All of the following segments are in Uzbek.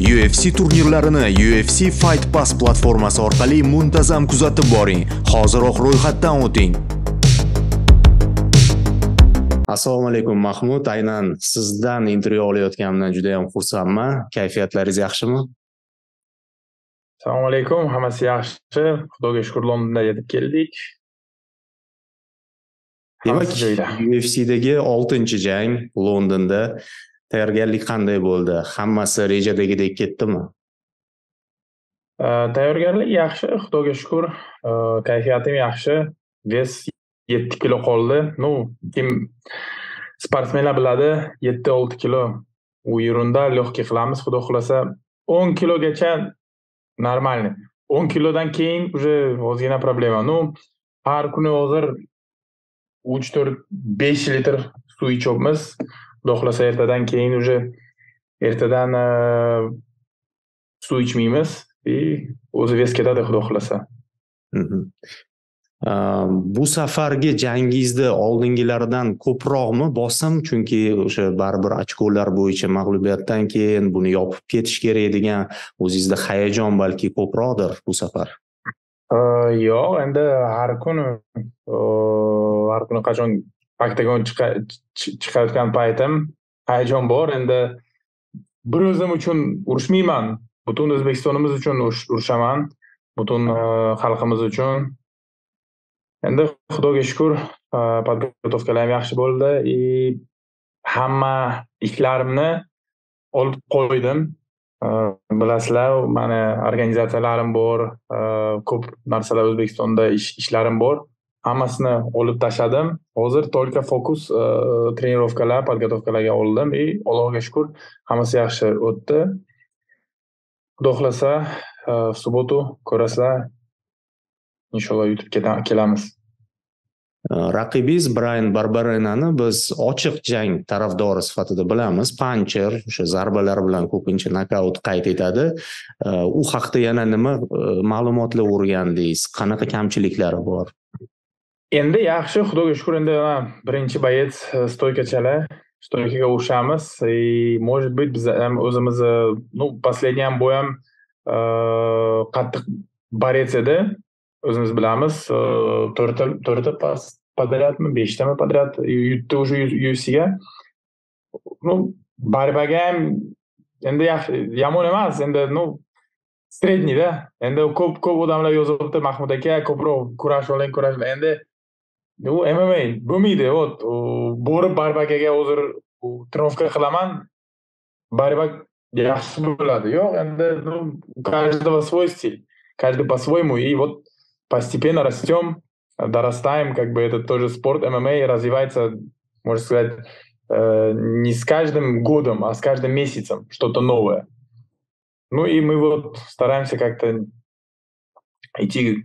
UFC turnirlarini UFC Fight Pass platformasi orqali muntazam kuzatib boring. Hoziroq ro'yxatdan o'ting. Assalomu alaykum Mahmud. Aynan sizdan intervyu olayotganimdan juda ham xursandman. Kayfiyatlaringiz yaxshimi? Assalomu alaykum, hammasi yaxshi. Xudoga shukur Londonda yetib keldik. Demak, UFCdagi 6-jang Londonda tayyorgarlik qanday bo'ldi? Hammasi rejadagidek ketdimi? Tayyorgarlik yaxshi, Xudoga shukur. Kayfiyatim yaxshi. vес 7 kilo qoldi. Ну, kim sportsmenlar biladi, 7-6 kilo u yerunda легкий qilamiz, xudo xohlasa 10 kilogacha нормальный. 10 kilodan keyin уже ozgina problema. Ну, har kuni hozir 3-4 5 litr suv ichyapmiz. Xudo xohlasa ertadan keyin уже ertadan suv ichmaymiz и o'zi vес ketadi xudo xohlasa. Bu safargi jangingizda oldingilaridan ko'proqmi bosim chunki o'sha baribir ochkolar bo'yicha mag'lubiyatdan keyin buni yopib ketish kerak degan o'zingizda hayajon balki ko'proqdir bu safar? Yo'q endi har kuni har kuni qachon oktagon chiqayotgan paytim hayajon bor. Endi bir o'zim uchun urushmayman. Butun o'zbekistonimiz uchun urushaman. Butun e, xalqimiz uchun. Endi xudoga shukur e, ham yaxshi bo'ldi и hamma ishlarimni olib qo'ydim. E, bilasizlar mani organizatsiyalarim bor e, ko'p narsalar o'zbekistonda ishlarim bor. Hammasini olib tashladim. Hozir только fokus e, trenirovkalar подготовкаlarga oldim. И allohga shukur hammasi yaxshi o'tdi. Xudo xohlasa e, в субботу ko'rasizlar. Inshaalloh yutib kelamiz. E, Raqibingiz brayan barbarenani biz ochiq jang tarafdori sifatida bilamiz. Pancher o'sha zarbalar bilan ko'pincha nokaut qayd etadi. U haqida yana nima ma'lumotlar o'rgandingiz? Qanaqa kamchiliklari bor? Endi yaxshi xudoga shukur endi mana birinchi боец e, stoykachalar stoykaga o'xshamiz и может быть biz ham o'zimizni ну последний ham bu ham e, qattiq борец edi. O'zimiz bilamiz e, to'rtta to'rtta poдрядmi beshtami подряд yutdi уже ufcga ну borbaga ham endi yaxshi yomon emas. Endi ну среднийda endi ko'p ko'p odamlar yozibdi mahmud aka ko'proq kurash oling kurash. Endi u mma bo'lmaydi вот borib barbakaga hozir тренировка qilaman barbak yaxshi bo'ladi yo'q endi каждого свой стиль каждый по-своему и вот постепенно растем дорастаем как бы это тоже спорт ММА развивается можно сказать не с каждым годом а с каждым месяцем что-то новое ну и мы вот стараемся как-то идти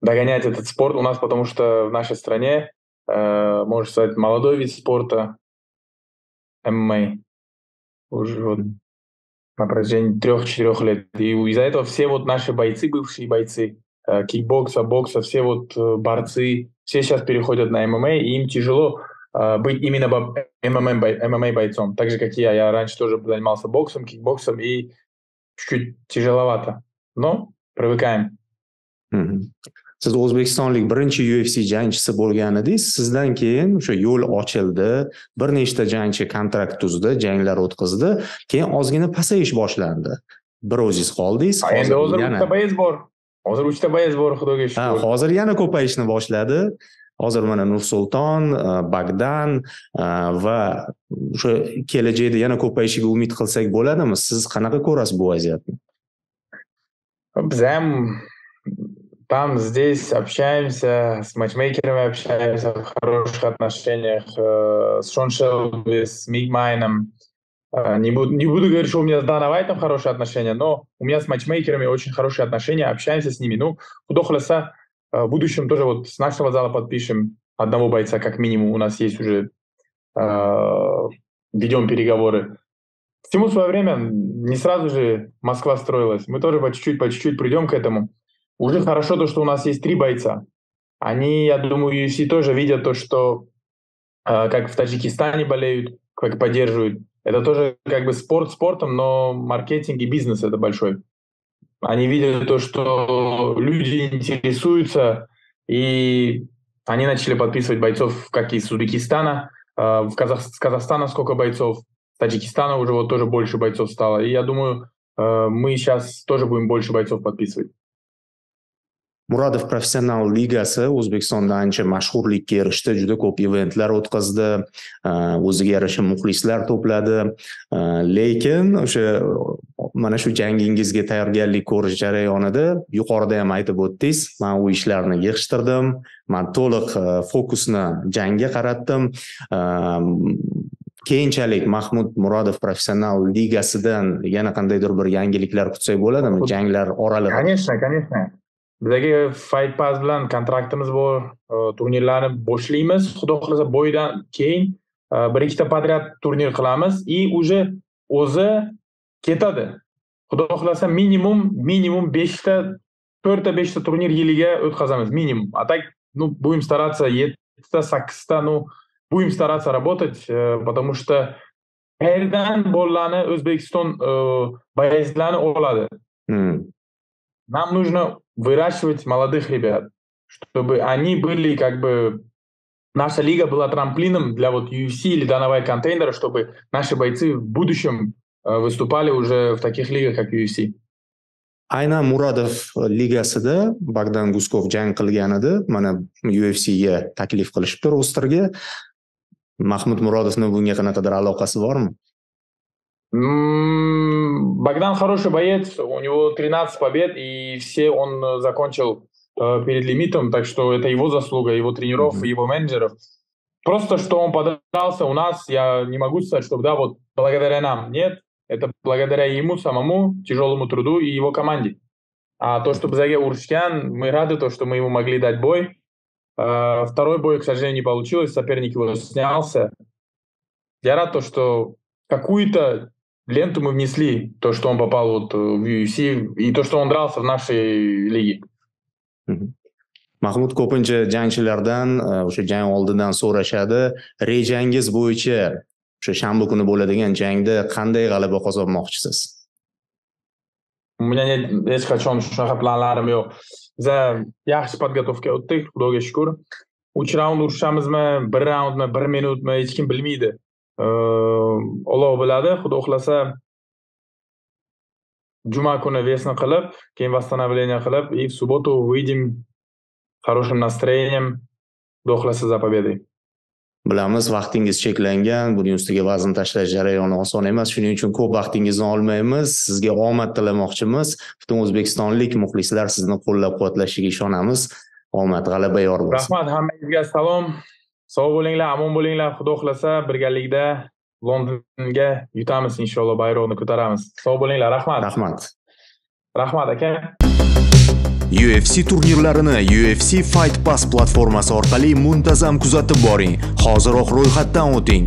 догонять этот спорт у нас, потому что в нашей стране, э, можно сказать, молодой вид спорта, ММА, уже вот на протяжении трех-четырех лет. И из-за этого все вот наши бойцы, бывшие бойцы, э, кикбокса, бокса, все вот э, борцы, все сейчас переходят на ММА, и им тяжело э, быть именно ММА, ММА бойцом. Так же, как и я. Я раньше тоже занимался боксом, кикбоксом, и чуть-чуть тяжеловато. Но привыкаем. Mm-hmm. Siz o'zbekistonlik birinchi ufc jangchisi bo'lgan edingiz sizdan keyin o'sha yo'l ochildi bir nechta jangchi kontrakt tuzdi janglar o'tkazdi. Keyin ozgina pasayish boshlandi. Bir o'zingiz qoldingiz endi hozir uchta boyez bor. Hozir uchta boyez bor xudoga shukur ha hozir yana ko'payishni boshladi. Hozir mana nursulton e, bagdan e, va o'sha kelajakda yana ko'payishiga umid qilsak bo'ladimi? Siz qanaqa ko'rasiz bu vaziyatni? Biz ham там, здесь общаемся, с матчмейкерами общаемся в хороших отношениях, э, с Шон Шелби, с Мигмайном. Э, не, буду, не буду говорить, что у меня с Дана Вайтом хорошие отношения, но у меня с матчмейкерами очень хорошие отношения, общаемся с ними. Ну, Худохлеса э, в будущем тоже вот с нашего зала подпишем одного бойца, как минимум, у нас есть уже, э, ведем переговоры. Всему свое время, не сразу же Москва строилась. Мы тоже по чуть-чуть, по чуть-чуть придем к этому. Уже хорошо то, что у нас есть три бойца. Они, я думаю, UFC тоже видят то, что э, как в Таджикистане болеют, как поддерживают это тоже как бы спорт спортом, но маркетинг и бизнес это большой. Они видят то, что люди интересуются, и они начали подписывать бойцов как из Узбекистана, э, в Казах... с Казахстана сколько бойцов, с Таджикистана уже вот тоже больше бойцов стало. И я думаю, э, мы сейчас тоже будем больше бойцов подписывать. Murodov professional ligasi o'zbekistonda ancha mashhurlikka erishdi. Juda ko'p eventlar o'tkazdi. O'ziga yarasha muxlislar to'pladi. Lekin o'sha mana shu jangingizga tayyorgarlik ko'rish jarayonida yuqorida ham aytib o'tdingiz man u ishlarni yig'ishtirdim man to'liq fokusni jangga qaratdim. Keyinchalik mahmud murodov professional ligasidan yana qandaydir bir yangiliklar kutsak bo'ladimi? Janglar oraliq. Конечно конечно bizaga fight pass bilan kontraktimiz bor e, turnirlarni boshlaymiz. Xudo xohlasa boydan keyin e, bir ikkita подряд turnir qilamiz. И уже o'zi ketadi. Xudo xohlasa minimum minimum beshta to'rtta beshta turnir yiliga o'tkazamiz minimum. А так ну будем стараться yettita sakkizta ну будем стараться работать потому что qayerdan bolalarni o'zbekiston e, boyazlarni oladi. Hmm. Нам нужно выращивать молодых ребят, чтобы они были как бы... Наша лига была трамплином для вот UFC или Dana контейнера, чтобы наши бойцы в будущем э, выступали уже в таких лигах, как UFC. aynan murodov ligasida bagdan guskov jang qilgan edi mana ufcga taklif qilishibdi rosterga mahmud murodovni bunga qanaqadir aloqasi bormi Богдан хороший боец, у него 13 побед, и все он э, закончил э, перед лимитом, так что это его заслуга, его тренеров, mm-hmm. его менеджеров. Просто что он подрался у нас, я не могу сказать, что да, вот благодаря нам. Нет, это благодаря ему самому, тяжелому труду и его команде. А то, что Бзаге Уршкян, мы рады, то, что мы ему могли дать бой. А, второй бой, к сожалению, не получилось, соперник его снялся. Я рад, то, что какую-то ленту мы внесли, то, что он попал вот в UFC, и то, что он дрался в нашей лиге. mahmud ko'pincha jangchilardan o'sha jang oldidan so'rashadi. Rejangiz bo'yicha o'sha shanba kuni bo'ladigan jangda qanday g'alaba qozonmoqchisiz у меня нет hech qachon shunaqa planlarim yo'q. Biza yaxshi podgotovka o'tdik xudoga shukur uch raund urushамizmi bir raundmi bir minutmi hech kim bilmaydi olov biladi xudo xohlasa juma kuni весni qilib keyin восстановление qilib и в субботу выйдем хорошим настроением xudo xohlasa за победой bilamiz vaqtingiz cheklangan buning ustiga vazn tashlash jarayoni oson emas. Shuning uchun ko'p vaqtingizni olmaymiz. Sizga omad tilamoqchimiz. Butun o'zbekistonlik muxlislar sizni qo'llab quvvatlashiga ishonamiz. Omad g'alaba yor bo'lsin. Rahmat hammangizga salom. Sog' bo'linglar omon bo'linglar. Xudo xohlasa birgalikda londonga yutamiz inshaalloh bayroqni ko'taramiz sog' bo'linglar rahmat rahmat rahmat aka UFC turnirlarini UFC Fight Pass platformasi orqali muntazam kuzatib boring. Hoziroq ro'yxatdan o'ting.